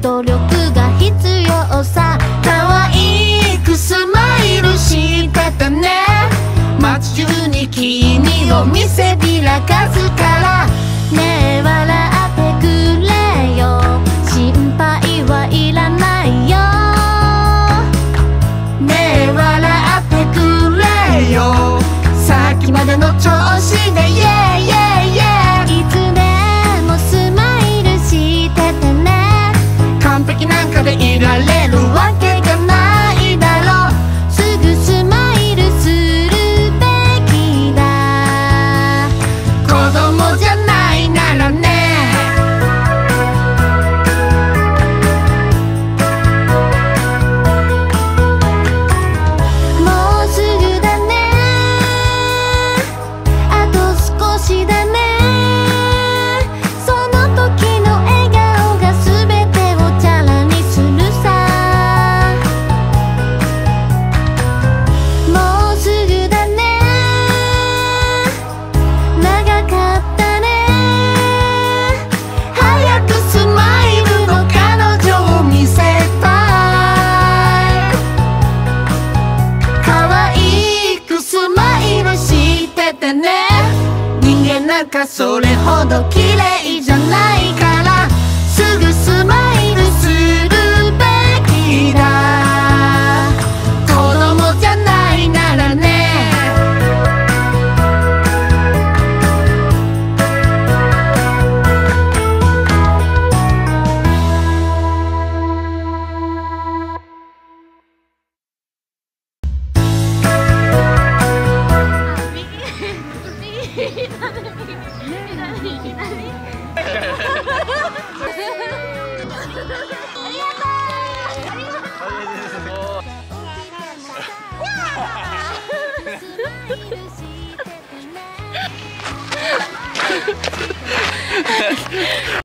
努力が必要さ。可愛くスマイルしてたね。街中に君を見せびらかすから。ねえ笑かそれほど綺麗じゃない何何ありがとうありがとう